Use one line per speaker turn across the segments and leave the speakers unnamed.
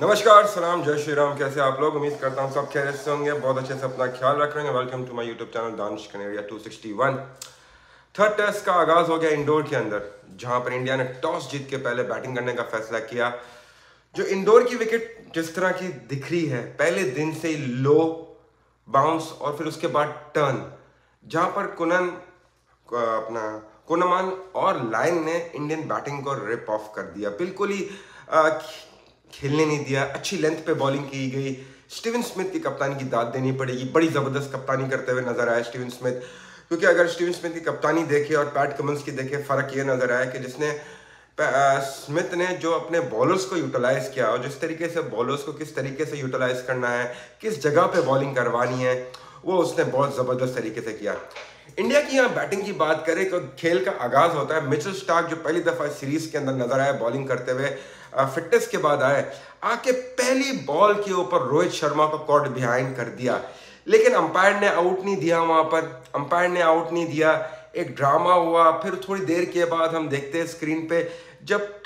नमस्कार, सलाम, जय श्री राम, कैसे आप लोग? उम्मीद करता हूँ सब खैर से होंगे, बहुत अच्छे से अपना ख्याल रख रहे हैं welcome to my YouTube channel Danish Kaneria 261 third test का आगाज़ हो गया इंडोर के अंदर, जहाँ पर इंडिया ने टॉस जीत के पहले बैटिंग करने का फैसला किया। जो इंडोर की विकेट जिस तरह की दिख रही है, पहले दिन से ही लो बाउंस और फिर उसके बाद टर्न जहाँ पर कुनन अपना कुनमान और लाइन ने इंडियन बैटिंग को रिप ऑफ़ कर दिया। बिल्कुल ही खेलने नहीं दिया, अच्छी लेंथ पे बॉलिंग की गई। स्टीवन स्मिथ की कप्तानी की दाद देनी पड़ेगी। बड़ी ज़बरदस्त कप्तानी करते हुए नज़र आया स्टीवन स्मिथ क्योंकि अगर स्टीवन स्मिथ की कप्तानी देखे और पैट कमंस की देखे, फ़र्क ये नज़र आया कि जिसने स्मिथ ने जो अपने बॉलर्स को यूटिलाइज किया और जिस तरीके से बॉलर्स को किस तरीके से यूटिलाइज करना है, किस जगह पे बॉलिंग करवानी है, वो उसने बहुत ज़बरदस्त तरीके से किया। इंडिया की यहाँ बैटिंग की बात करें तो खेल का आगाज़ होता है। मिचल स्टार्क जो पहली दफ़ा सीरीज़ के अंदर नज़र आया बॉलिंग करते हुए फिटनेस के बाद आए, आके पहली बॉल के ऊपर रोहित शर्मा को कॉर्ड बिहाइंड कर दिया। लेकिन अंपायर ने आउट नहीं दिया वहाँ पर। अंपायर ने आउट नहीं दिया। एक ड्रामा हुआ, फिर थोड़ी देर के बाद हम देखते हैं स्क्रीन पे जब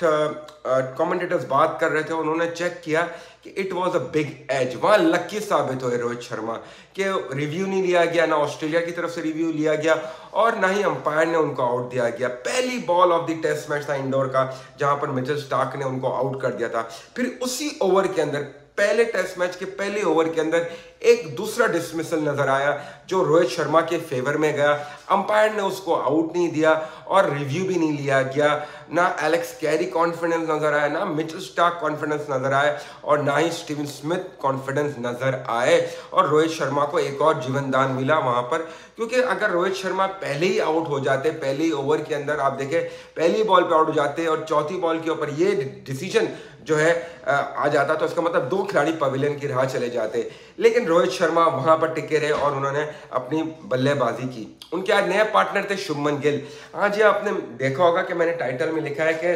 कमेंटेटर्स बात कर रहे थे, उन्होंने चेक किया कि it was a big edge वहाँ लक्की साबित हुए रोहित शर्मा के रिव्यू नहीं लिया गया, ना ऑस्ट्रेलिया की तरफ़ से रिव्यू लिया गया और ना ही अंपायर ने उनको आउट दिया गया। पहली ball of the test match था इंडोर का, जहाँ पर मिचल स्टार्क ने उनको आउट कर दिया था। फिर उसी ओवर के अंदर, पहले टेस्ट मैच के पहले ओवर के अंदर एक दूसरा डिसमिसल नज़र आया, जो रोहित शर्मा के फेवर में गया। अंपायर ने उसको आउट नहीं दिया और रिव्यू भी नहीं लिया गया। ना एलेक्स कैरी कॉन्फिडेंस नज़र आया, ना मिचल स्टार्क कॉन्फिडेंस नज़र आए और ना ही स्टीवन स्मिथ कॉन्फिडेंस नज़र आए। और रोहित शर्मा को एक और जीवन दान मिला वहाँ पर। क्योंकि अगर रोहित शर्मा पहले ही आउट हो जाते, पहले ही ओवर के अंदर, आप देखें, पहली बॉल पे आउट हो जाते और चौथी बॉल के ऊपर ये डिसीज़न जो है आ जाता तो इसका मतलब दो खिलाड़ी पवेलियन की राह चले जाते। लेकिन रोहित शर्मा वहाँ पर टिके रहे और उन्होंने अपनी बल्लेबाजी की। उनके आज नए पार्टनर थे शुभमन गिल। हाँ जी आपने देखा होगा कि मैंने टाइटल में लिखा है कि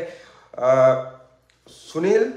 सुनील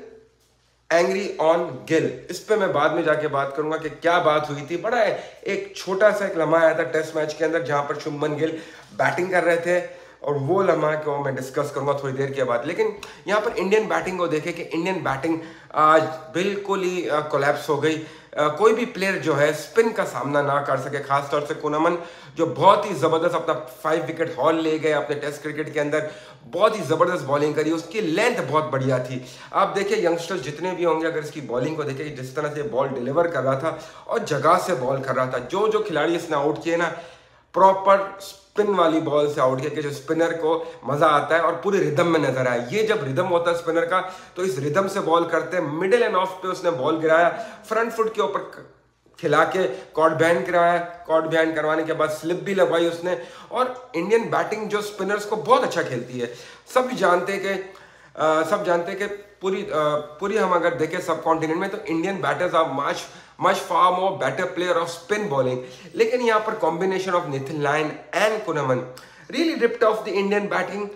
एंग्री ऑन गिल इस पे मैं बाद में जाके बात करूँगा कि क्या बात हुई थी। बड़ा है, एक छोटा सा एक लम्हा आया था टेस्ट मैच के अंदर, जहाँ पर शुभमन गिल बैटिंग कर रहे थे। और वो लम्हा को मैं डिस्कस करूँगा थोड़ी देर के बाद। लेकिन यहाँ पर इंडियन बैटिंग को देखें कि इंडियन बैटिंग आज बिल्कुल ही कोलैप्स हो गई। कोई भी प्लेयर जो है स्पिन का सामना ना कर सके, खासतौर से कुनमन, जो बहुत ही ज़बरदस्त अपना फाइव विकेट हॉल ले गए अपने टेस्ट क्रिकेट के अंदर, बहुत ही ज़बरदस्त बॉलिंग करी, उसकी लेंथ बहुत बढ़िया थी। आप देखिए यंगस्टर्स जितने भी होंगे, अगर इसकी बॉलिंग को देखें जिस तरह से बॉल डिलीवर कर रहा था और जगह से बॉल कर रहा था जो जो खिलाड़ी इसने आउट किए ना प्रॉपर स्पिन वाली बॉल से आउट किया जो स्पिनर को मज़ा आता है और पूरे रिदम में नज़र आया। ये जब रिदम होता है स्पिनर का तो इस रिदम से बॉल करते हैं। मिडिल एंड ऑफ़ पे उसने बॉल गिराया। फ्रंट फुट के ऊपर खिला के कॉर्ड बैन कराया कॉर्ड बैन करवाने के बाद स्लिप भी लगवाई उसने। और इंडियन बैटिंग जो स्पिनर्स को बहुत अच्छा खेलती है। सब जानते हैं कि सब जानते हैं कि पूरी आ, पूरी हम अगर देखें सब कॉन्टिनेंट में तो Indian batters are much much far more better player of spin bowling लेकिन यहाँ पर combination of Nathan Lyon and Kuhnemann really ripped off the Indian batting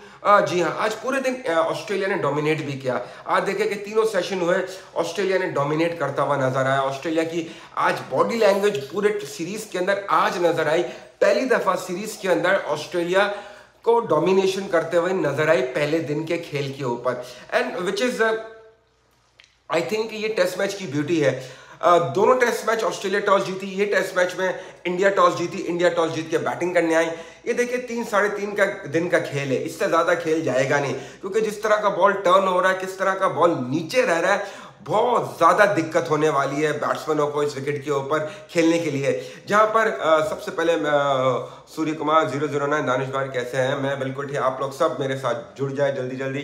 जी हाँ आज पूरे दिन ऑस्ट्रेलिया ने डोमिनेट भी किया। आज देखे कि तीनों सेशन हुए ऑस्ट्रेलिया ने डोमिनेट करता हुआ नज़र आया। ऑस्ट्रेलिया की आज बॉडी लैंग्वेज पूरे सीरीज़ के अंदर आज नज़र आई। पहली दफ़ा सीरीज़ के अंदर ऑस्ट्रेलिया को डोमिनेशन करते हुए नज़र आई पहले दिन के खेल के ऊपर। And which is I think ये टेस्ट मैच की ब्यूटी है। Uh, दोनों टेस्ट मैच ऑस्ट्रेलिया टॉस जीती ये टेस्ट मैच में इंडिया टॉस जीती इंडिया टॉस जीत के बैटिंग करने आई। ये देखिए तीन साढ़े तीन का दिन का खेल है। इससे ज़्यादा खेल जाएगा नहीं क्योंकि जिस तरह का बॉल टर्न हो रहा है किस तरह का बॉल नीचे रह रहा है बहुत ज़्यादा दिक्कत होने वाली है बैट्समैनों को इस विकेट के ऊपर खेलने के लिए। जहाँ पर आ, सबसे पहले Surya Kumar zero zero nine Danish भाई कैसे हैं? मैं बिल्कुल ठीक आप लोग सब मेरे साथ जुड़ जाए जल्दी जल्दी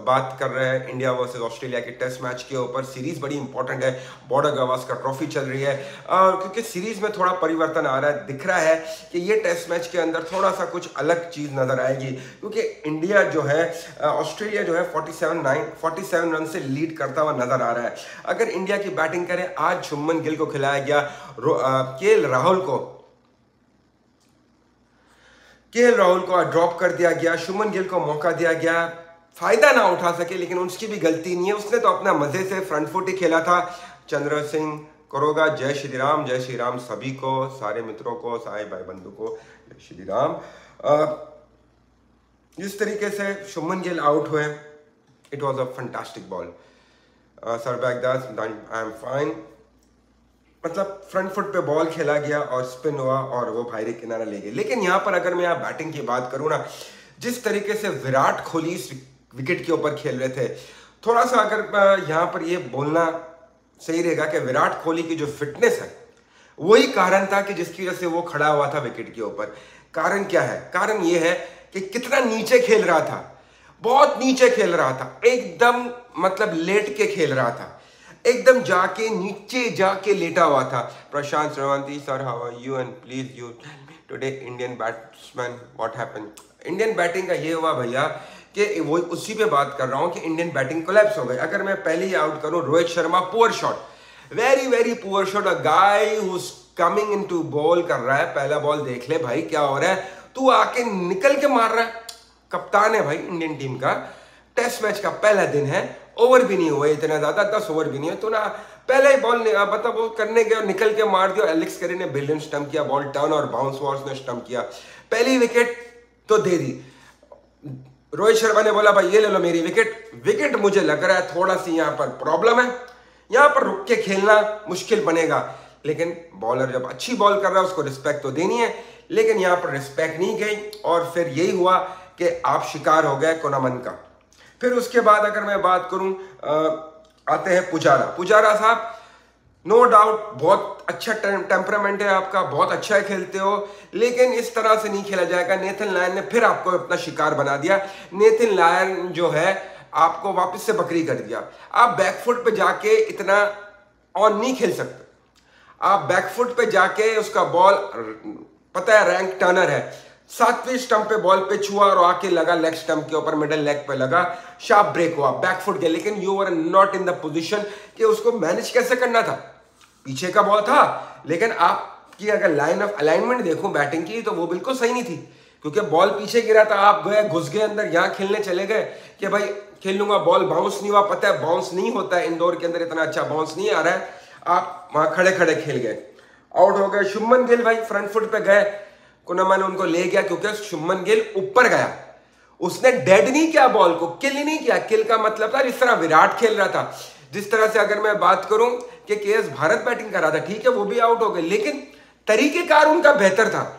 बात कर रहे हैं इंडिया वर्सेस ऑस्ट्रेलिया के टेस्ट मैच के ऊपर। सीरीज़ बड़ी इंपॉर्टेंट है। बॉर्डर गवास्कर ट्रॉफी चल रही है। और क्योंकि सीरीज़ में थोड़ा परिवर्तन आ रहा है। दिख रहा है कि ये टेस्ट मैच के अंदर थोड़ा सा कुछ अलग चीज़ नज़र आएगी। क्योंकि इंडिया जो है ऑस्ट्रेलिया जो है 47 नाइन 47 रन से लीड करता हुआ नज़र आ रहा है। अगर इंडिया की बैटिंग करें, आज शुभमन गिल को खिलाया गया। के राहुल को। के राहुल को ड्रॉप कर दिया गया। शुभमन गिल को मौका दिया गया। फ़ायदा ना उठा सके, लेकिन उसकी भी गलती नहीं है। उसने तो अपना मज़े से फ्रंट फुट ही खेला था। चंद्र सिंह करोगा। जय श्री राम जय श्री राम सभी को, सारे मित्रों को, सारे भाई बंधु को। जय श्री राम जिस तरीके से शुभमन गिल आउट हुए। It was a fantastic ball सरबैक दास आई एम फाइन मतलब फ्रंट फुट पे बॉल खेला गया और स्पिन हुआ और वो भाई किनारा ले गए। लेकिन यहाँ पर अगर मैं यहाँ बैटिंग की बात करूँ ना, जिस तरीके से विराट कोहली इस विकेट के ऊपर खेल रहे थे। थोड़ा सा अगर यहाँ पर ये बोलना सही रहेगा कि विराट कोहली की जो फिटनेस है, वही कारण था कि जिसकी वजह से वो खड़ा हुआ था विकेट के ऊपर। कारण क्या है? कारण ये है कि कितना नीचे खेल रहा था। बहुत नीचे खेल रहा था। एकदम मतलब लेट के खेल रहा था। एकदम जाके नीचे जाके लेटा हुआ था। Prashant Shravanti sir how you and please you today Indian batsman what happen Indian batting का ये हुआ भैया कि वो उसी पे बात कर रहा हूँ कि इंडियन बैटिंग कोलैप्स हो गई। अगर मैं पहले ही आउट करूँ, Rohit Sharma poor shot very very poor shot a guy coming into ball कर रहा है, पहला बॉल देख ले भाई, क्या हो रहा है। तू आके निकल के मार रहा है। कप्तान है भाई इंडियन टीम का। टेस्ट मैच का पहला दिन है। ओवर भी नहीं हुआ इतना ज़्यादा दस ओवर भी नहीं है तो ना पहले ही बॉल मतलब वो करने और निकल के मार दिया। एलेक्स करी ने बिलियन स्टम्प किया बॉल टर्न और बाउंस वॉर्स ने स्टम्प किया। पहली विकेट तो दे दी। रोहित शर्मा ने बोला, भाई, ये ले लो मेरी विकेट विकेट मुझे लग रहा है थोड़ा सी यहाँ पर प्रॉब्लम है। यहाँ पर रुक के खेलना मुश्किल बनेगा। लेकिन बॉलर जब अच्छी बॉल कर रहा है, उसको रिस्पेक्ट तो देनी है। लेकिन यहाँ पर रिस्पेक्ट नहीं गई और फिर यही हुआ कि आप शिकार हो गए कोनामन का। फिर उसके बाद अगर मैं बात करूँ आते हैं पुजारा। पुजारा साहब नो no डाउट बहुत अच्छा टेम्परामेंट है आपका, बहुत अच्छा है खेलते हो, लेकिन इस तरह से नहीं खेला जाएगा। नेथन लायन ने फिर आपको अपना शिकार बना दिया। नेथन लायन जो है, आपको वापस से बकरी कर दिया। आप बैकफुट पे जाके इतना ऑन नहीं खेल सकते। आप बैकफुट पे जाके उसका बॉल पता है रैंक टर्नर है। सातवें स्टंप पे बॉल पे छुआ और आके लगा लेग स्टंप के ऊपर मिडल लेग पे लगा। शार्प ब्रेक हुआ बैक फुट गया, लेकिन you were not in the position कि उसको मैनेज कैसे करना था? पीछे का बॉल था, लेकिन आपकी अगर लाइन ऑफ़ अलाइनमेंट देखो बैटिंग की तो वो बिल्कुल सही नहीं थी। क्योंकि बॉल पीछे गिरा था, आप गए, घुस गए अंदर, यहाँ खेलने चले गए कि भाई, खेल लूँगा बॉल बाउंस नहीं हुआ, पता है बाउंस नहीं होता है इंदौर के अंदर इतना अच्छा बाउंस नहीं आ रहा है। आप वहाँ खड़े खड़े खेल गए। आउट हो गए, शुभमन गिल भाई फ्रंट फुट पे गए कुनामा ने उनको ले गया क्योंकि शुभमन गिल ऊपर गया। उसने डेड नहीं किया बॉल को किल नहीं किया। किल का मतलब था, जिस तरह विराट खेल रहा था। जिस तरह से अगर मैं बात करूँ कि के एस भारत बैटिंग कर रहा था, ठीक है, वो भी आउट हो गए, लेकिन तरीकेकार उनका बेहतर था।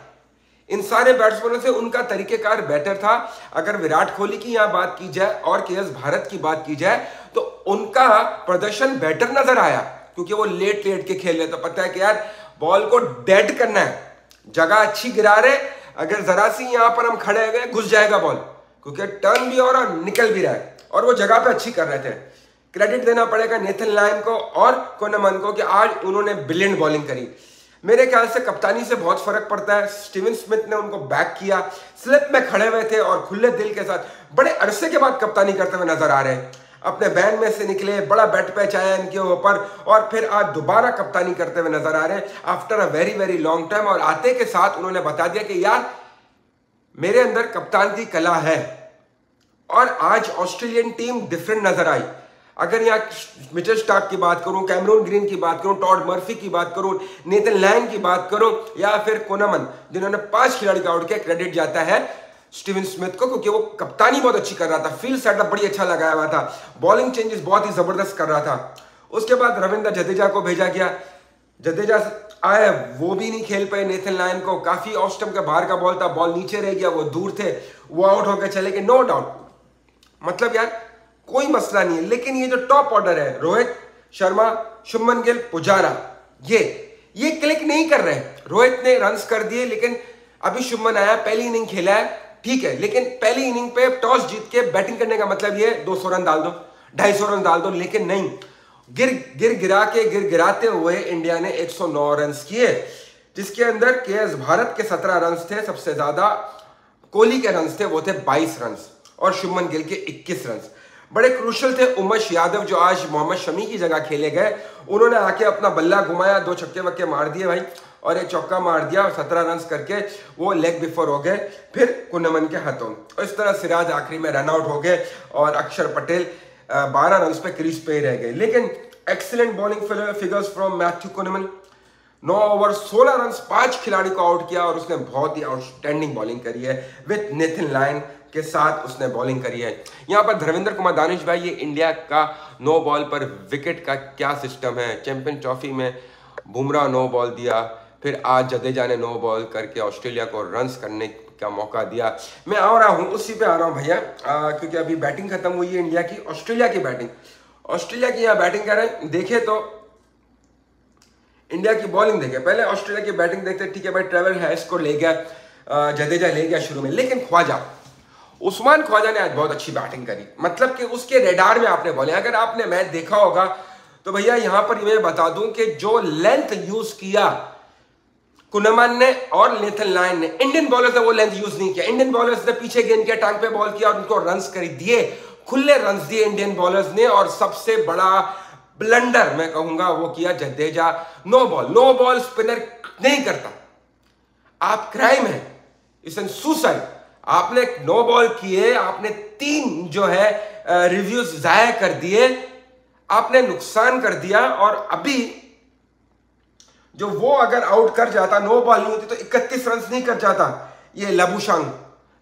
इन सारे बैट्समैनों से उनका तरीकेकार बेटर था। अगर विराट कोहली की यहाँ बात की जाए और के भारत की बात की जाए तो उनका प्रदर्शन बेटर नज़र आया, क्योंकि वो लेट लेट के खेल रहे तो पता है कि यार बॉल को डेड करना है। जगह अच्छी गिरा रहे, अगर जरा सी यहाँ पर हम खड़े गए घुस जाएगा बॉल क्योंकि टर्न भी हो रहा निकल भी रहा है। और वो जगह पे अच्छी कर रहे थे। क्रेडिट देना पड़ेगा नेथन लाइन को और कोनमन को कि आज उन्होंने ब्रिलियंट बॉलिंग करी। मेरे ख्याल से कप्तानी से बहुत फ़र्क पड़ता है। स्टीवन स्मिथ ने उनको बैक किया। स्लिप में खड़े हुए थे और खुले दिल के साथ। बड़े अरसे के बाद कप्तानी करते हुए नज़र आ रहे हैं। अपने बैन में से निकले, बड़ा बैट पैच आया इनके ऊपर और फिर आज दोबारा कप्तानी करते हुए नज़र आ रहे हैं। After a very very long time और आते के साथ उन्होंने बता दिया कि यार, मेरे अंदर कप्तान की कला है और आज ऑस्ट्रेलियन टीम डिफरेंट नज़र आई। अगर यहाँ मिचल स्टार्क की बात करूँ, कैमरून ग्रीन की बात करूँ, टॉड मर्फी की बात करूँ नेतन लैंग की बात करूँ या फिर कोनामन, जिन्होंने पाँच खिलाड़ी का आउट किया, क्रेडिट जाता है। स्टीवन स्मिथ को, क्योंकि वो कप्तानी बहुत अच्छी कर रहा था। फ़ील्ड सेटअप बड़ी अच्छा लगाया हुआ था। बॉलिंग चेंजेस बहुत ही ज़बरदस्त कर रहा था। उसके बाद रविंद्र जडेजा को भेजा गया। जडेजा आए, वो भी नहीं खेल पाए। नेथन लाइन को काफ़ी ऑस्टम के बाहर का बॉल था। बॉल नीचे रह गया, वो दूर थे। वो आउट होकर चले गए। No doubt. मतलब यार, कोई मसला नहीं है। लेकिन ये जो टॉप ऑर्डर है, रोहित शर्मा, शुभमन गिल, पुजारा, ये ये क्लिक नहीं कर रहे। रोहित ने रन कर दिए, लेकिन अभी शुभमन आया, पहली इनिंग खेला है। ठीक है, लेकिन पहली इनिंग पे टॉस जीत के बैटिंग करने का मतलब ये दो सौ रन डाल दो, ढाई सौ रन डाल दो, लेकिन नहीं। गिर गिर गिरा के, गिर गिराते हुए इंडिया ने 109 रन किए, जिसके अंदर के भारत के 17 रन थे, सबसे ज़्यादा कोहली के रन थे, वो थे 22 रन और शुभमन गिल के 21 रन बड़े क्रूशल थे उमश यादव, जो आज मोहम्मद शमी की जगह खेले गए। उन्होंने आके अपना बल्ला घुमाया, दो छक्के वक्के मार दिए भाई। और एक चौका मार दिया और सत्रह रन करके वो लेग बिफोर हो गए, फिर कुनमन के हाथों। इस तरह सिराज आखिरी में रन आउट हो गए और अक्षर पटेल बारह रन पे क्रीज पे ही रह गए। लेकिन excellent bowling figures from Matthew Kuhnemann now over सोलह रन पाँच खिलाड़ी को आउट किया और उसने बहुत ही आउटस्टैंडिंग बॉलिंग करी है। विथ नेथिन लाइन के साथ उसने बॉलिंग करी है। यहाँ पर धर्मेंद्र कुमार दानिश भाई, ये इंडिया का नो बॉल पर विकेट का क्या सिस्टम है? चैंपियन ट्रॉफी में बुमराह नो बॉल दिया। फिर आज जडेजा ने नो बॉल करके ऑस्ट्रेलिया को रन्स करने का मौका दिया। मैं आ रहा हूँ, उसी पे आ रहा हूँ भैया क्योंकि अभी बैटिंग खत्म हुई है इंडिया की, ऑस्ट्रेलिया की बैटिंग ऑस्ट्रेलिया की यहाँ बैटिंग कर रहे हैं, देखे तो इंडिया की बॉलिंग देखे। पहले ऑस्ट्रेलिया की बैटिंग देखते, ठीक है भाई ट्रेवल है को ले गया जडेजा ले गया शुरू में। लेकिन ख्वाजा, उस्मान ख्वाजा ने आज बहुत अच्छी बैटिंग करी। मतलब कि उसके रेडार में आपने बोले, अगर आपने मैच देखा होगा तो भैया यहाँ पर मैं बता दूँ कि जो लेंथ यूज़ किया कुनमन ने और लेथन लाइन ने इंडियन बॉलर्स ने वो लेंथ यूज़ नहीं किया। इंडियन बॉलर्स ने पीछे गेंद किया टांग पे बॉल किया और उनको रन्स कर दिए। खुले रन्स दिए इंडियन बॉलर्स ने और सबसे बड़ा ब्लंडर मैं कहूँगा वो किया Jadeja. No ball no ball spinner नहीं करता। आप क्राइम है। इस सुसाइड आपने नो बॉल किए, आपने तीन जो है रिव्यूज़ जाया कर दिए। आपने नुकसान कर दिया और अभी जो वो अगर आउट कर जाता नो बॉल नहीं होती तो 31 रन नहीं कर जाता, ये लबुशंग।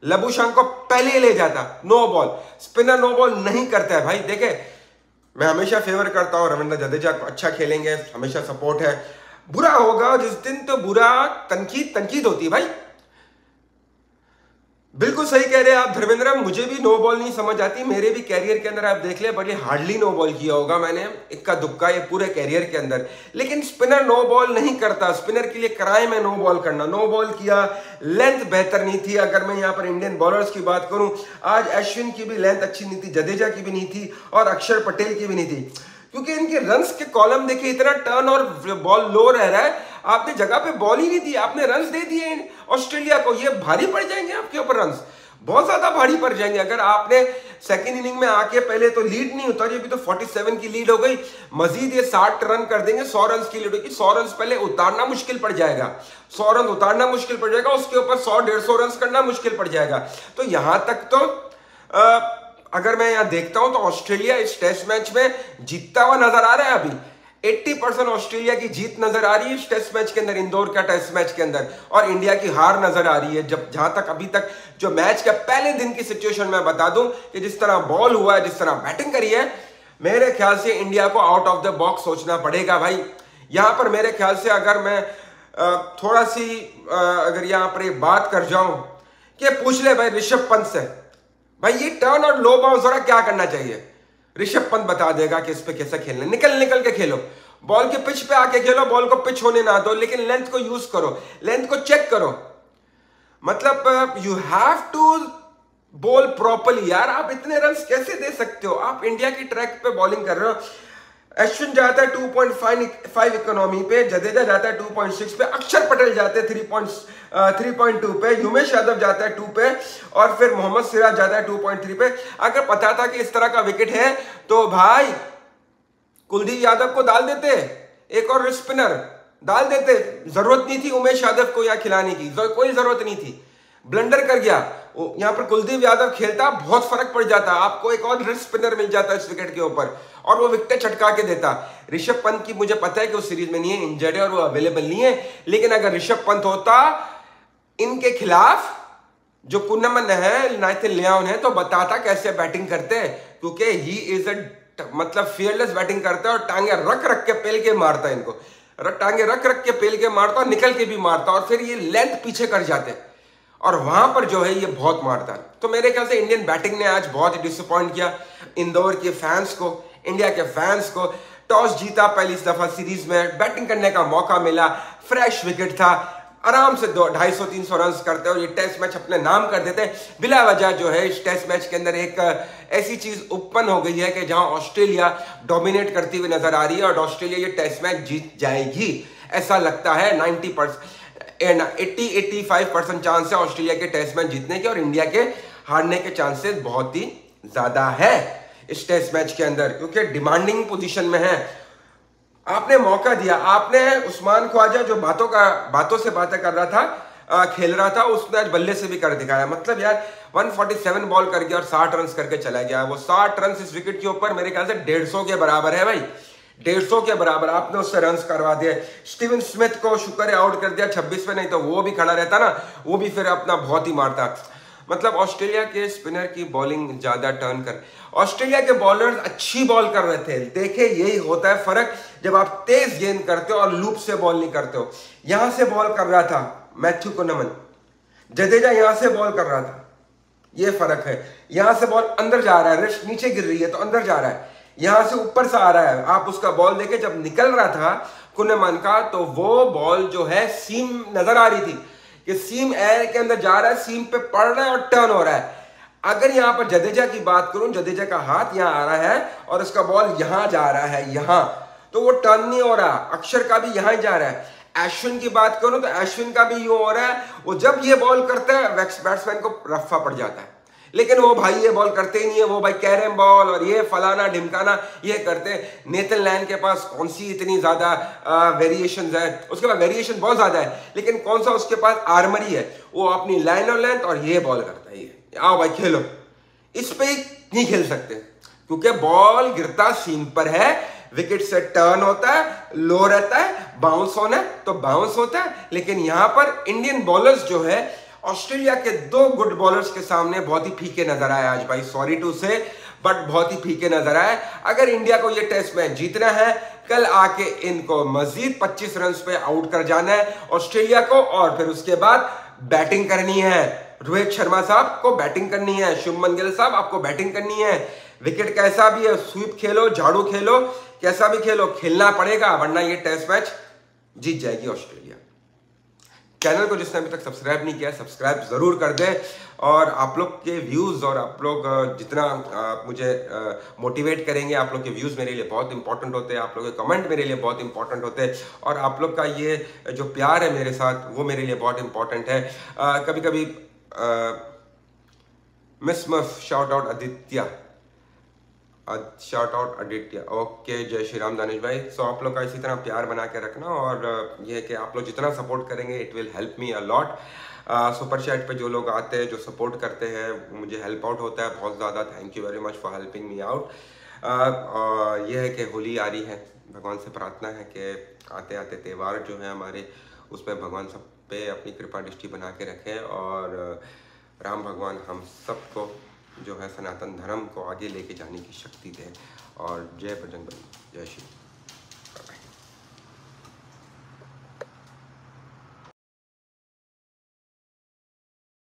लबुशंग को पहले ले जाता no ball spinner no ball नहीं करता है भाई, देखे, मैं हमेशा फेवर करता हूँ, रविंद्र जडेजा को अच्छा खेलेंगे, हमेशा सपोर्ट है। बुरा होगा, जिस दिन तो बुरा तनकीद तनकीद होती है भाई। बिल्कुल सही कह रहे हैं आप, धर्मेंद्र, मुझे भी नो बॉल नहीं समझ आती, मेरे भी कैरियर के अंदर आप देख ले, बड़ी हार्डली नो बॉल किया होगा मैंने, इक्का दुक्का ये पूरे कैरियर के अंदर। लेकिन स्पिनर नो बॉल नहीं करता स्पिनर के लिए कराए में नो बॉल करना। नो बॉल किया लेंथ बेहतर नहीं थी, अगर मैं यहाँ पर इंडियन बॉलर्स की बात करूँ, आज अश्विन की भी लेंथ अच्छी नहीं थी, जडेजा की भी नहीं थी, और अक्षर पटेल की भी नहीं थी। क्योंकि इनके रन्स के कॉलम देखिए इतना टर्न और बॉल लो रह रहा है। आपने जगह पे बॉल ही नहीं दी आपने रन दे दिए ऑस्ट्रेलिया को। ये भारी पड़ जाएँगे आपके ऊपर रन बहुत ज़्यादा भारी पड़ जाएँगे। अगर आपने सेकेंड इनिंग में आके पहले तो लीड नहीं उतारी अभी तो 47 की लीड हो गई। मजीद ये 60 रन कर देंगे 100 रन की लीड होगी। 100 रन पहले उतारना मुश्किल पड़ जाएगा। 100 रन उतारना मुश्किल पड़ जाएगा उसके ऊपर 100 150 रन करना मुश्किल पड़ जाएगा। तो यहाँ तक तो आ, अगर मैं यहाँ देखता हूँ तो ऑस्ट्रेलिया इस टेस्ट मैच में जीतता हुआ नज़र आ रहा है अभी। 80 परसेंट ऑस्ट्रेलिया की जीत नज़र आ रही है इस टेस्ट मैच के अंदर, इंदौर का टेस्ट मैच के अंदर। और इंडिया की हार नज़र आ रही है। जब, जहाँ तक अभी तक जो मैच के पहले दिन की सिचुएशन मैं बता दूँ कि जिस तरह बॉल हुआ है, जिस तरह बैटिंग करी है, मेरे ख्याल से इंडिया को आउट ऑफ़ द बॉक्स सोचना पड़ेगा भाई। यहाँ पर मेरे ख्याल से अगर मैं थोड़ा सी अगर यहाँ पर बात कर जाऊँ कि पूछ ले भाई ऋषभ पंत से। भाई, ये टर्न और लो बाउंस हो क्या करना चाहिए? ऋषभ पंत बता देगा कि इस पर कैसे खेलना निकल निकल के खेलो। बॉल के पिच पे आके खेलो बॉल को पिच होने ना दो, लेकिन लेंथ को यूज़ करो। लेंथ को चेक करो। मतलब you have to ball properly यार, आप इतने रन कैसे दे सकते हो? आप इंडिया की ट्रैक पे बॉलिंग कर रहे हो। अश्विन जाता है 2.5 इकोनॉमी पे, जडेजा जाता है 2.6 पे, अक्षर पटेल जाते हैं 3.3.2 पे युमेश यादव जाता है 2 पे, और फिर मोहम्मद सिराज जाता है 2.3 पे। अगर पता था कि इस तरह का विकेट है तो भाई, कुलदीप यादव को डाल देते, एक और स्पिनर डाल देते। ज़रूरत नहीं थी उमेश यादव को यहाँ खिलाने की कोई ज़रूरत नहीं थी। ब्लंडर कर गया। यहाँ पर कुलदीप यादव खेलता, बहुत फ़र्क पड़ जाता, आपको एक और रिस्ट स्पिनर मिल जाता इस विकेट के ऊपर। और वो विकेट छटका के देता। ऋषभ पंत की मुझे पता है कि उस सीरीज़ में नहीं है इंजर्ड है और वो अवेलेबल नहीं है, लेकिन अगर ऋषभ पंत होता, इनके खिलाफ जो कुन्नमन है, नाइथिन लियाउन है तो बताता कैसे बैटिंग करते हैं, क्योंकि ही इज़ अ मतलब फियरलेस बैटिंग करता है और टांगे रख रख के पेल के मारता है इनको। टांगे रख रख के पेल के मारता और निकल के भी मारता और फिर ये लेंथ पीछे कर जाते और वहाँ पर जो है ये बहुत मारता तो मेरे ख्याल से इंडियन बैटिंग ने आज बहुत ही डिसअपॉइंट किया इंदौर के फैंस को इंडिया के फैंस को। टॉस जीता पहली इस दफ़ा सीरीज़ में बैटिंग करने का मौका मिला फ्रेश विकेट था। आराम से दो ढाई सौ, तीन सौ रन करते और ये टेस्ट मैच अपने नाम कर देते। बिला वजह जो है इस टेस्ट मैच के अंदर एक ऐसी चीज़ उत्पन्न हो गई है कि जहाँ ऑस्ट्रेलिया डोमिनेट करती हुई नज़र आ रही है और ऑस्ट्रेलिया ये टेस्ट मैच जीत जाएगी। ऐसा लगता है ninety percent eighty eighty five percent chance है ऑस्ट्रेलिया के टेस्ट मैच जीतने के और इंडिया के हारने के चांसेस बहुत ही ज़्यादा है इस टेस्ट मैच के अंदर क्योंकि डिमांडिंग पोजीशन में है। आपने मौका दिया आपने उस्मान ख्वाजा जो बातों का बातों से बातें कर रहा था आ, खेल रहा था उसने आज बल्ले से भी कर दिखाया। मतलब यार 147 बॉल कर गया और 60 रन करके चला गया। वो 60 रन इस विकेट के ऊपर मेरे ख्याल से 150 के बराबर है भाई। 150 के बराबर, आपने उससे रन करवा दिए। स्टीवन स्मिथ को शुक्र आउट कर दिया 26 पे नहीं तो वो भी खड़ा रहता ना, वो भी फिर अपना बहुत ही मारता। मतलब ऑस्ट्रेलिया के स्पिनर की बॉलिंग ज़्यादा टर्न कर, ऑस्ट्रेलिया के बॉलर्स अच्छी बॉल कर रहे थे। देखे, यही होता है फ़र्क, जब आप तेज गेंद करते हो और लूप से बॉल नहीं करते हो। यहाँ से बॉल कर रहा था मैथ्यू को नमन जडेजा यहाँ से बॉल कर रहा था। ये फ़र्क है। यहाँ से बॉल अंदर जा रहा है रिस्ट नीचे गिर रही है तो अंदर जा रहा है। यहाँ से ऊपर से आ रहा है। आप उसका बॉल देखे, जब निकल रहा था कुनमन का तो वो बॉल जो है सीम नज़र आ रही थी कि सीम एयर के अंदर जा रहा है सीम पे पड़ रहा है और टर्न हो रहा है। अगर यहाँ पर जडेजा की बात करूँ, जडेजा का हाथ यहाँ आ रहा है और उसका बॉल यहाँ जा रहा है, यहाँ। तो वो टर्न नहीं हो रहा, अक्षर का भी यहाँ जा रहा है। अश्विन की बात करूँ तो अश्विन का भी यूँ हो रहा है। वो जब ये बॉल करता है बैट्समैन को रफा पड़ जाता है। लेकिन वो भाई ये बॉल करते ही नहीं है, वो भाई कैरम बॉल और ये फलाना, ढिमकाना, ये करते नेथन लैंड के पास कौन सी इतनी ज़्यादा वेरिएशन है? उसके पास वेरिएशन बहुत ज़्यादा है, लेकिन कौन सा उसके पास आर्मरी है वो अपनी लाइन और लेंथ और ये बॉल करता है आओ भाई, खेलो। इस पे नहीं खेल सकते, क्योंकि बॉल गिरता सीम पर है विकेट से टर्न होता है लो रहता है बाउंस होना है तो बाउंस होता है, लेकिन यहाँ पर इंडियन बॉलर्स जो है ऑस्ट्रेलिया के दो गुड बॉलर्स के सामने बहुत ही फीके नज़र आए आज भाई सॉरी टू से बट बहुत ही फीके नज़र आए। अगर इंडिया को ये टेस्ट मैच जीतना है, कल आके इनको मजीद 25 रन पे आउट कर जाना है ऑस्ट्रेलिया को, और फिर उसके बाद बैटिंग करनी है। रोहित शर्मा साहब को बैटिंग करनी है शुभमन गिल साहब आपको बैटिंग करनी है। विकेट कैसा भी है स्वीप खेलो, झाड़ू खेलो, कैसा भी खेलो, खेलना पड़ेगा, वरना ये टेस्ट मैच जीत जाएगी ऑस्ट्रेलिया। चैनल को जिसने अभी तक सब्सक्राइब नहीं किया सब्सक्राइब ज़रूर कर दें। और आप लोग के व्यूज़ और आप लोग जितना आप मुझे मोटिवेट करेंगे आप लोग के व्यूज़ मेरे लिए बहुत इंपॉर्टेंट होते हैं आप लोग के कमेंट मेरे लिए बहुत इंपॉर्टेंट होते हैं। और आप लोग का ये जो प्यार है मेरे साथ वो मेरे लिए बहुत इंपॉर्टेंट है। आ, कभी कभी miss muff shout out Aditya. Shout out Aditya okay Jai Shri Ram Danish भाई। सो आप लोग का इसी तरह प्यार बना के रखना और ये है कि आप लोग जितना सपोर्ट करेंगे it will help me a lot super chat पे जो लोग आते हैं, जो सपोर्ट करते हैं, मुझे हेल्प आउट होता है बहुत ज़्यादा। Thank you very much for helping me out ये है कि होली आ रही है। भगवान से प्रार्थना है कि आते आते त्यौहार जो है हमारे, उसमें भगवान सब पे अपनी कृपा दृष्टि बना के रखें और, राम भगवान हम सबको जो है सनातन धर्म को आगे लेके जाने की शक्ति दे। और जय बजरंग जय श्री